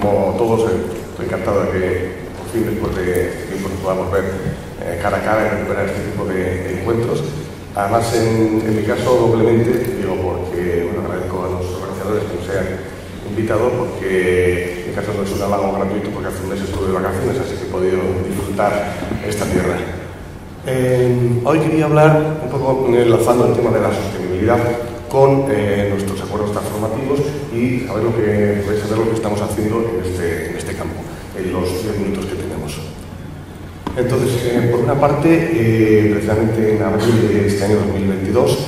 como todos, eh, estoy encantado de que por fin después de tiempo nos podamos ver eh, cara a cara y recuperar este tipo de, encuentros. Además, en, mi caso, doblemente, digo, porque bueno, agradezco a los organizadores que nos hayan invitado, porque en mi caso no es un halago gratuito, porque hace un mes estuve de vacaciones, así que he podido disfrutar esta tierra. Eh, hoy quería hablar un poco enlazando el tema de la sostenibilidad con nuestros acuerdos transformativos y saber lo que, saber lo que estamos haciendo en este, en este campo, en los 10 minutos que tenemos. Entonces, eh, por una parte, eh, precisamente en abril de este año 2022,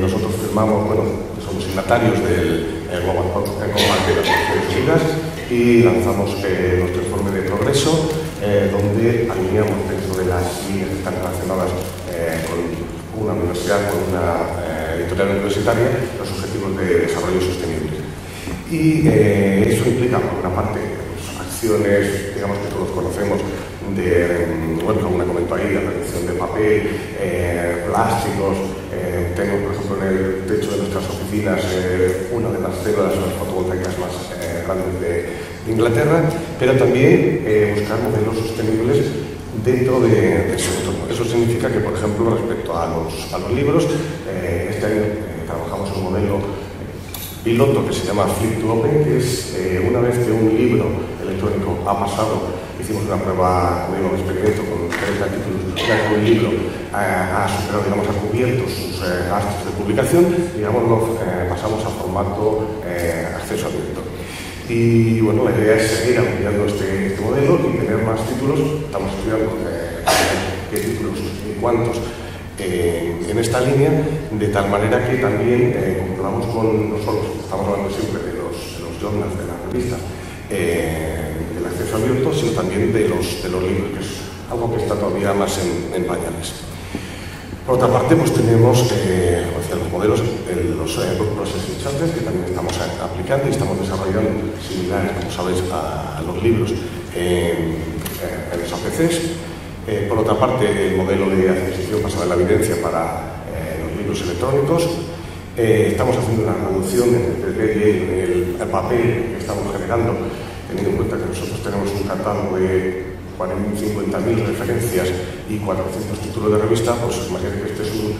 nosotros firmamos, bueno, somos signatarios del Global Compact de las Naciones Unidas y lanzamos nuestro informe de progreso, donde alineamos dentro de las líneas que están relacionadas con una universidad, con una editorial universitaria los objetivos de desarrollo sostenible. Y eh, eso implica, por una parte, pues, acciones, digamos que todos conocemos, de, mm, bueno, como comentó ahí, la reducción de papel, eh, plásticos, eh, tengo, por ejemplo, en el techo de nuestras oficinas una de las células fotovoltaicas más grandes de, Inglaterra, pero también buscar modelos sostenibles dentro de, ese entorno. Eso significa que, por ejemplo, respecto a los, a los libros, este año trabajamos un modelo piloto que se llama Flip to Open, que es eh, una vez que un libro electrónico ha pasado, hicimos una prueba, un experimento con 30 títulos, ya que un libro ha superado, digamos, ha cubierto sus gastos de publicación, digamos, lo pasamos a formato acceso abierto. Y bueno, la idea es seguir ampliando este, este modelo y tener más títulos. Estamos estudiando eh, qué títulos y cuántos eh, en esta línea, de tal manera que también eh, comprobamos con nosotros, estamos hablando siempre de los, los journals, de las revistas, del acceso abierto, sino también de los, de los libros, que es algo que está todavía más en, pañales. Por otra parte, pues tenemos eh, los modelos, los eh, processing charters que también estamos aplicando y estamos desarrollando similares, como sabéis, a, los libros en, los APCs. Eh, por otra parte, el modelo de adquisición basada en la evidencia para los libros electrónicos. estamos haciendo una reducción en el y en el papel que estamos generando, teniendo en cuenta que nosotros tenemos un catálogo de 50.000 referencias y 400 títulos de revista, pues imagínate que este es un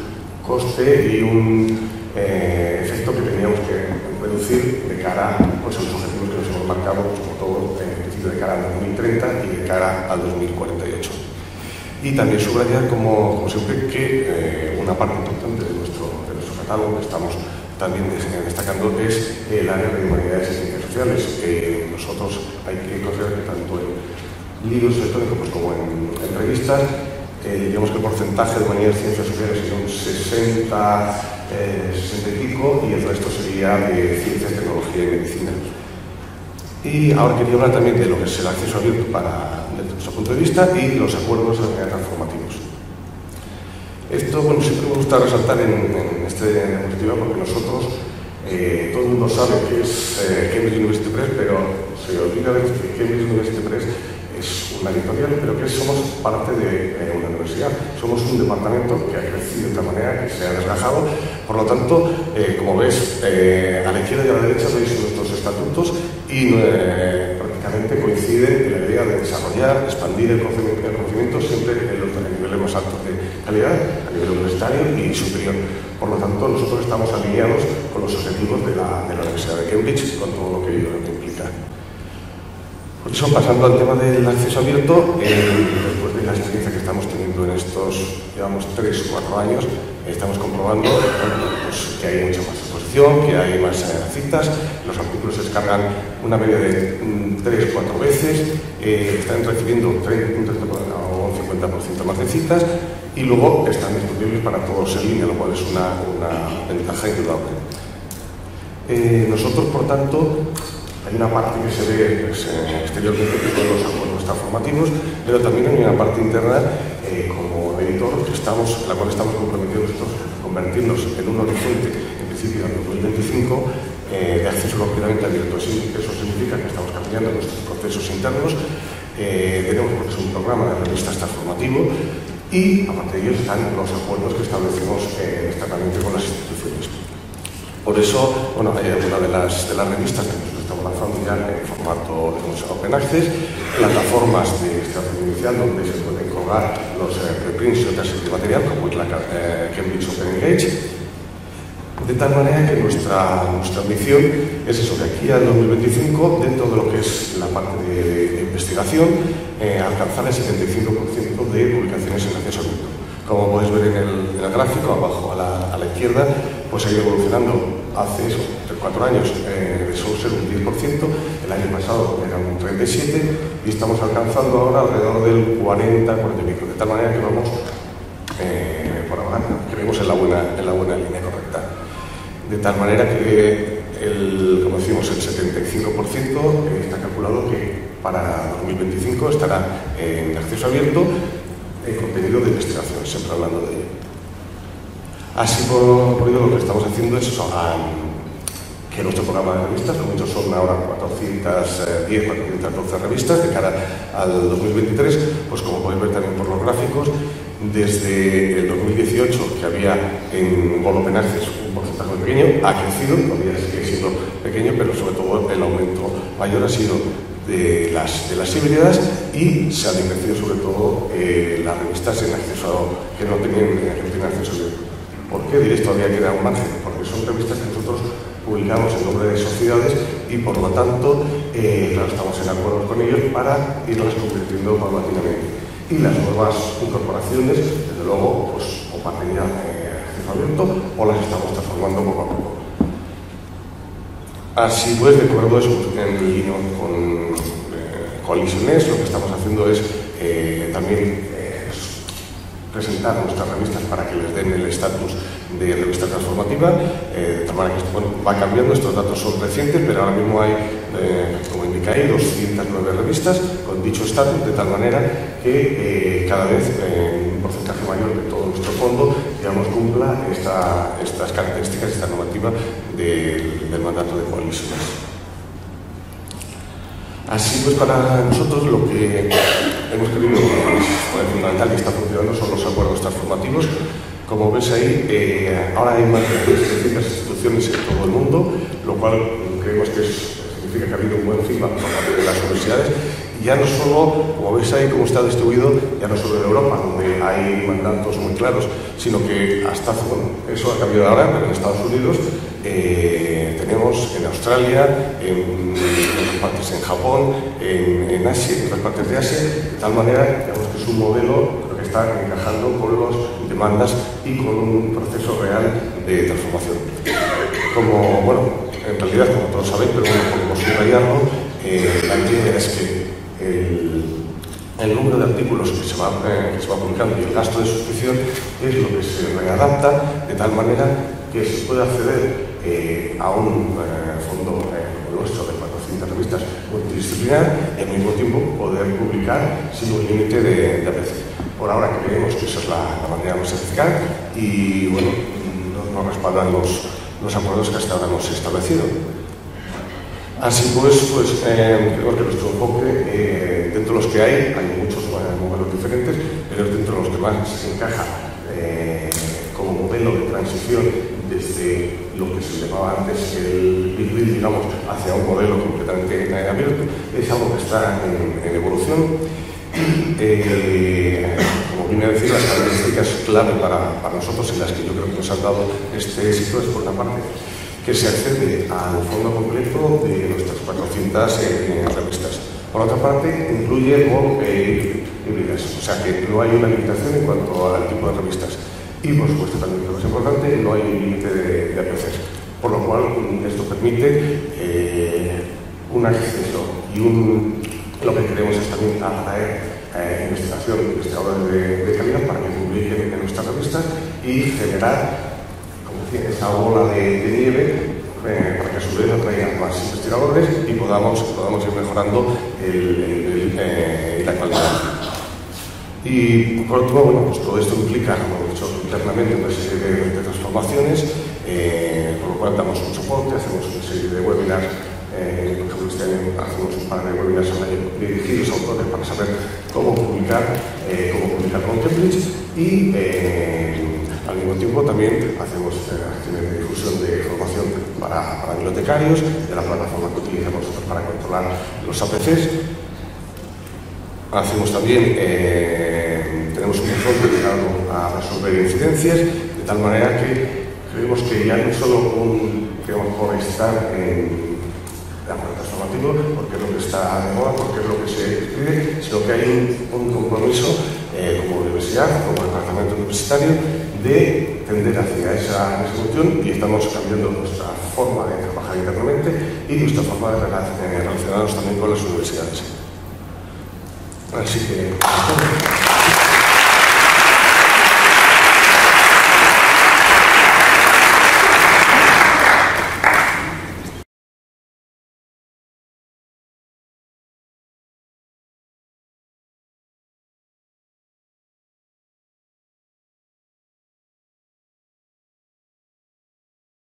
coste y un eh, efecto que teníamos que reducir de cara pues, a los objetivos que nos hemos marcado, pues, como todo, principio de cara al 2030 y de cara al 2048. Y también subrayar, como, como siempre, que eh, una parte importante de nuestro, de nuestro catálogo que estamos también destacando es el área de humanidades y ciencias sociales, que nosotros hay que considerar que tanto en libros electrónicos pues como en, revistas, eh, digamos que el porcentaje de humanidades y ciencias sociales es un 60, eh, 60 y pico, y el resto sería de ciencias, tecnología y medicina. Y ahora quería hablar también de lo que es el acceso abierto para, desde nuestro punto de vista y los acuerdos transformativos. Esto, bueno, siempre me gusta resaltar en, en este diapositiva porque nosotros, eh, todo el mundo sabe que es eh, Cambridge University Press, pero se olvida de que Cambridge University Press es una editorial, pero que somos parte de una universidad. Somos un departamento que ha crecido de tal manera que se ha desgajado. Por lo tanto, eh, como ves, eh, a la izquierda y a la derecha veis nuestros estatutos y eh, prácticamente coinciden en la idea de desarrollar, expandir el conocimiento, siempre en los niveles más altos de calidad, a nivel universitario y superior. Por lo tanto, nosotros estamos alineados con los objetivos de la, Universidad de Cambridge, con todo lo que ello implica. Pasando al tema del acceso abierto, eh, después de la experiencia que estamos teniendo en estos, llevamos 3 o 4 años, estamos comprobando pues, que hay mucha más que hay más eh, citas, los artículos se descargan una media de 3 o 4 veces, eh, están recibiendo un 30 o un 50% más de citas y luego están disponibles para todos en línea, lo cual es una, ventaja indudable. nosotros, por tanto, hay una parte que se ve pues, exteriormente con los acuerdos transformativos, pero también hay una parte interna eh, como editor que estamos, la cual estamos comprometidos a convertirnos en un horizonte, principio en 2025, eh, de acceso completamente abierto. Eso significa que estamos cambiando nuestros procesos internos, eh, tenemos un programa de revistas transformativo y aparte de ello están los acuerdos que establecemos externamente con las instituciones. Por eso, bueno, hay algunas de las, de las revistas que nosotros estamos lanzando ya en formato de Open Access, plataformas de extracción inicial donde se pueden colgar los eh, preprints y otras material, como es la eh, Cambridge Open Engage, de tal manera que nuestra, nuestra ambición es eso, de aquí al 2025, dentro de lo que es la parte de, investigación, eh, alcanzar el 75% de publicaciones en acceso abierto. Como podéis ver en el, en gráfico, abajo a la, izquierda, pues ha ido evolucionando hace eso, 3-4 años, eh, ser un 10%, el año pasado era un 37% y estamos alcanzando ahora alrededor del 40, 40 de tal manera que vamos, eh, por que vemos en la, buena, en la buena línea. De tal manera que, el, como decimos, el 75% eh, está calculado que para 2025 estará en acceso abierto el contenido de investigación, siempre hablando de ello. Así por, por lo que estamos haciendo es eso, que nuestro programa de revistas, como muchos son ahora 410, 412 revistas de cara al 2023, pues como podéis ver también por los gráficos, desde el 2018, que había en World Open Access un porcentaje pequeño, ha crecido, todavía sigue siendo pequeño, pero sobre todo el aumento mayor ha sido de las, de las híbridas y se han crecido sobre todo eh, las revistas en acceso que no tenían, que no tenían acceso ¿Por qué diréis todavía queda un margen? Porque son revistas que nosotros publicamos en nombre de sociedades y por lo tanto eh, estamos en acuerdo con ellos para irlas convirtiendo paulatinamente. Y las nuevas incorporaciones, desde luego, pues o parten eh, abierto o las estamos transformando poco a poco. Así pues, de acuerdo eso, en línea con eh, lo que estamos haciendo es eh, también presentar nuestras revistas para que les den el estatus de revista transformativa, eh, de tal manera que bueno, va cambiando, estos datos son recientes, pero ahora mismo hay, eh, como indica ahí, 209 revistas con dicho estatus, de tal manera que eh, cada vez un porcentaje mayor de todo nuestro fondo, digamos, cumpla esta, estas características, esta normativa del, mandato de coaliciones. Así pues, para nosotros lo que hemos querido, es fundamental y está funcionando, son los acuerdos transformativos. Como ves ahí, eh, ahora hay más de 300 instituciones en todo el mundo, lo cual creemos que significa que ha habido un buen feedback por parte de las universidades. Y ya no solo, como veis ahí, cómo está distribuido, ya no solo en Europa, donde hay mandatos muy claros, sino que hasta, bueno, eso ha cambiado ahora, en Estados Unidos eh, tenemos en Australia, en, otras partes en Japón, en, Asia, en otras partes de Asia, de tal manera digamos, que es un modelo que está encajando con las demandas y con un proceso real de transformación. Como, bueno, en realidad, como todos sabéis, pero bueno, podemos subrayarlo, eh, la idea es que el, número de artículos que se, va, eh, que se va publicando y el gasto de suscripción es lo que se readapta de tal manera que se puede acceder eh, a un eh, fondo eh, como nuestro de 400 revistas multidisciplinar y al mismo tiempo poder publicar sin un límite de, de Por ahora creemos que esa es la, manera más eficaz y bueno, nos, respaldan los, los acuerdos que hasta ahora hemos establecido. Así pues, pues eh, creo que nuestro enfoque, eh, dentro de los que hay, hay muchos modelos diferentes, pero dentro de los que más se encaja eh, como modelo de transición desde lo que se llamaba antes el Big digamos, hacia un modelo completamente abierto, es algo que está en, evolución eh, a decir, las características clave para, para, nosotros en las que yo creo que nos han dado este éxito es, por una parte, que se accede al fondo completo de nuestras 400 eh, revistas. Por otra parte, incluye o eh, híbridas, o sea que no hay una limitación en cuanto al tipo de revistas. Y por supuesto también lo más importante, no hay límite de, de Por lo cual esto permite eh, un acceso y lo que queremos es también atraer eh, investigación, investigadores de, de, calidad para que publiquen en nuestras revistas y generar, esa bola de, de nieve eh, para que a su vez atraigan más investigadores y podamos, podamos ir mejorando el, el, eh, la calidad. Y por último, bueno, pues todo esto implica, como he dicho internamente, una serie de, de transformaciones, eh, por lo cual damos un soporte, hacemos una serie de webinars, eh, este año hacemos un par de webinars dirigidos a autores para saber cómo publicar, eh, cómo publicar con Cambridge y eh, Al mismo tiempo también hacemos eh, acciones de difusión de formación para, bibliotecarios, de la plataforma que utilizamos nosotros para controlar los APCs. Hacemos también, tenemos un enfoque dedicado a resolver incidencias, de tal manera que creemos que ya no solo un, digamos, por estar en porque es lo que está de moda, porque es lo que se pide, sino que hay un, compromiso eh, como universidad, como departamento universitario, de tender hacia esa resolución y estamos cambiando nuestra forma de trabajar internamente y nuestra forma de relacionarnos también con las universidades. Así que...